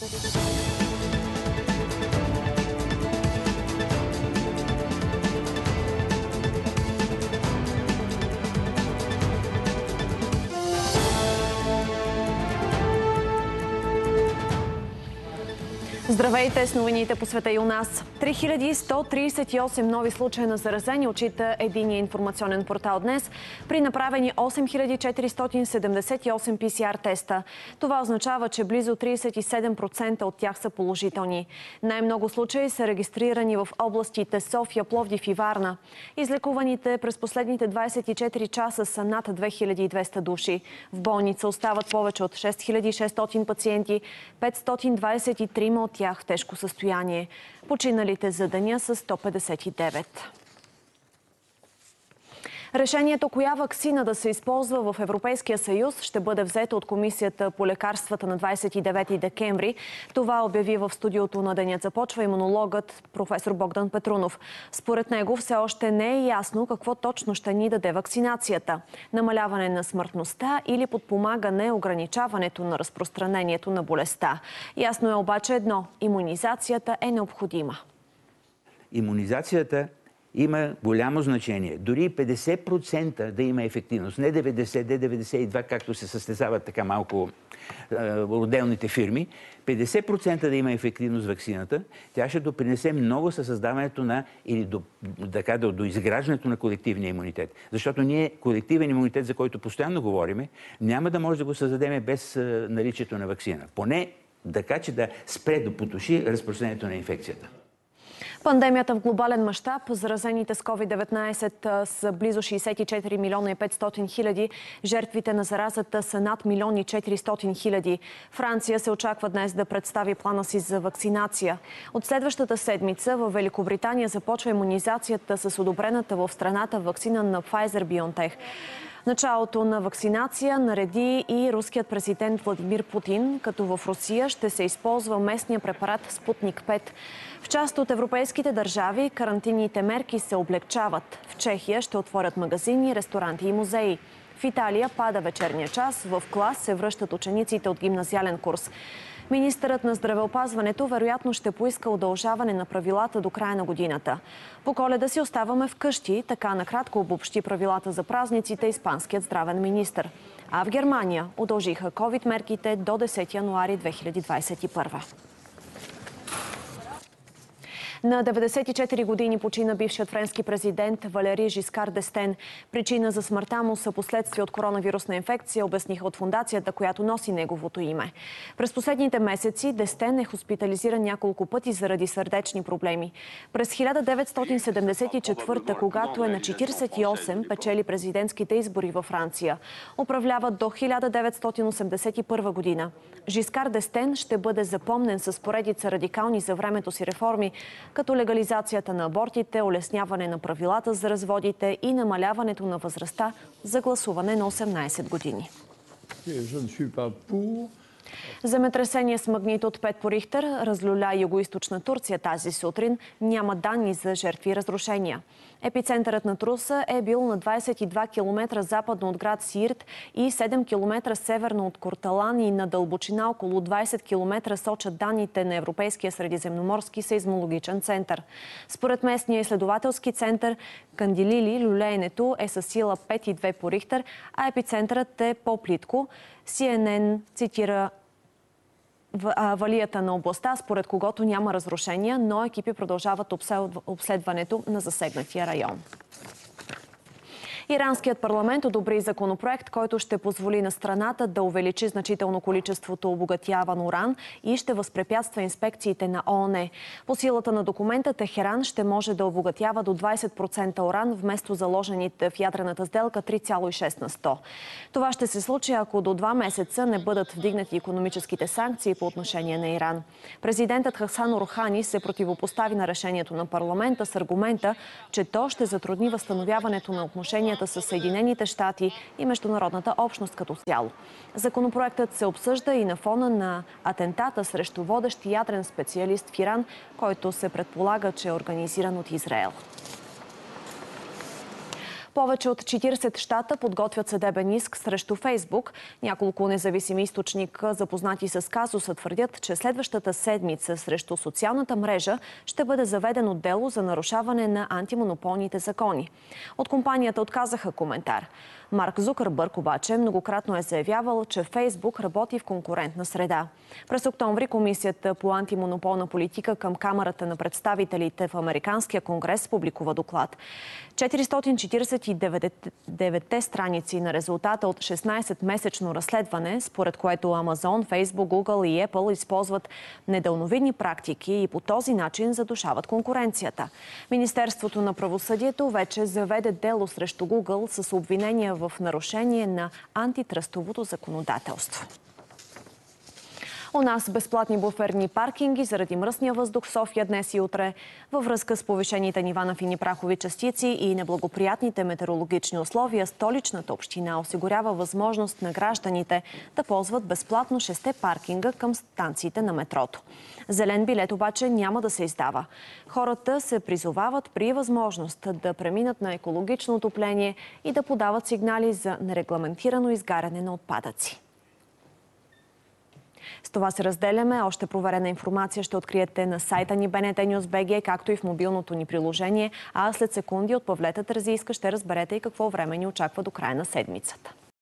Thank you. Здравейте с новините по света и у нас. 3138 нови случая на заразени отчита единия информационен портал днес при направени 8478 ПСР теста. Това означава, че близо 37% от тях са положителни. Най-много случаи са регистрирани в областите София, Пловдив и Варна. Излекуваните през последните 24 часа са над 2200 души. В болница остават повече от 6600 пациенти, 523 от тях тежко състояние. Починалите за деня са 159. Решението коя вакцина да се използва в Европейския съюз ще бъде взето от Комисията по лекарствата на 29 декември. Това обяви в студиото на Денят започва имунологът професор Богдан Петрунов. Според него все още не е ясно какво точно ще ни даде вакцинацията. Намаляване на смъртността или подпомагане ограничаването на разпространението на болестта. Ясно е обаче едно – имунизацията е необходима. Имунизацията има голямо значение. Дори 50% да има ефективност, не 90, не 92, както се състезават така малко е, отделните фирми, 50% да има ефективност вакцината, тя ще допринесе много със създаването на или до, така, до, до изграждането на колективния имунитет. Защото ние колективен имунитет, за който постоянно говориме, няма да може да го създадем без е, наличието на вакцина. Поне така, че да спре да потуши разпространението на инфекцията. Пандемията в глобален мащаб, заразените с COVID-19 са близо 64 милиона и 500 хиляди. Жертвите на заразата са над милиони 400 хиляди. Франция се очаква днес да представи плана си за вакцинация. От следващата седмица в Великобритания започва иммунизацията с одобрената в страната вакцина на Pfizer-BioNTech. Началото на вакцинация нареди и руският президент Владимир Путин, като в Русия ще се използва местния препарат Спутник 5. В част от европейските държави карантинните мерки се облегчават. В Чехия ще отворят магазини, ресторанти и музеи. В Италия пада вечерния час. В клас се връщат учениците от гимназиален курс. Министърът на здравеопазването вероятно ще поиска удължаване на правилата до края на годината. По коледа си оставаме вкъщи, така накратко обобщи правилата за празниците испанският здравен министр. А в Германия удължиха COVID-мерките до 10 януари 2021. На 94 години почина бившият френски президент Валери Жискар Дестен. Причина за смъртта му са последствия от коронавирусна инфекция, обясниха от фундацията, която носи неговото име. През последните месеци Дестен е хоспитализиран няколко пъти заради сърдечни проблеми. През 1974, когато е на 48, печели президентските избори във Франция. Управлява до 1981 година. Жискар Дестен ще бъде запомнен с поредица радикални за времето си реформи, като легализацията на абортите, улесняване на правилата за разводите и намаляването на възрастта за гласуване на 18 години. Земетресение с магнитод 5 по Рихтер разлюля югоисточна Турция тази сутрин. Няма данни за жертви и разрушения. Епицентърът на труса е бил на 22 км западно от град Сирт и 7 км северно от Корталан и на дълбочина около 20 км сочат данните на Европейския средиземноморски сейзмологичен център. Според местния изследователски център Кандилили, люлеенето е със сила 5,2 по Рихтер, а епицентърът е по-плитко. CNN цитира валията на областта, според когото няма разрушения, но екипи продължават обследването на засегнатия район. Иранският парламент одобри законопроект, който ще позволи на страната да увеличи значително количеството обогатяван уран и ще възпрепятства инспекциите на ООН. По силата на документа Техеран ще може да обогатява до 20% уран вместо заложените в ядрената сделка 3,6 на 100. Това ще се случи, ако до два месеца не бъдат вдигнати економическите санкции по отношение на Иран. Президентът Хасан Рухани се противопостави на решението на парламента с аргумента, че то ще затрудни възстановяването на отношенията отношенията с Съединените щати и международната общност като цяло. Законопроектът се обсъжда и на фона на атентата срещу водещ ядрен специалист в Иран, който се предполага, че е организиран от Израел. Повече от 40 щата подготвят съдебен иск срещу Фейсбук. Няколко независими източника, запознати с казуса, твърдят, че следващата седмица срещу социалната мрежа ще бъде заведено дело за нарушаване на антимонополните закони. От компанията отказаха коментар. Марк Зукърбърг обаче многократно е заявявал, че Фейсбук работи в конкурентна среда. През октомври Комисията по антимонополна политика към Камерата на представителите в Американския конгрес публикува доклад. 449 страници на резултата от 16-месечно разследване, според което Амазон, Фейсбук, Google и Apple използват недълновидни практики и по този начин задушават конкуренцията. Министерството на правосъдието вече заведе дело срещу Google с обвинения в нарушение на антитръстовото законодателство. У нас безплатни буферни паркинги заради мръсния въздух в София днес и утре. Във връзка с повишените нива на фини прахови частици и неблагоприятните метеорологични условия, столичната община осигурява възможност на гражданите да ползват безплатно шесте паркинга към станциите на метрото. Зелен билет обаче няма да се издава. Хората се призовават при възможност да преминат на екологично отопление и да подават сигнали за нерегламентирано изгаряне на отпадъци. С това се разделяме. Още проверена информация ще откриете на сайта ни BNT News BG, както и в мобилното ни приложение. А след секунди от Павлета Тързийска ще разберете и какво време ни очаква до края на седмицата.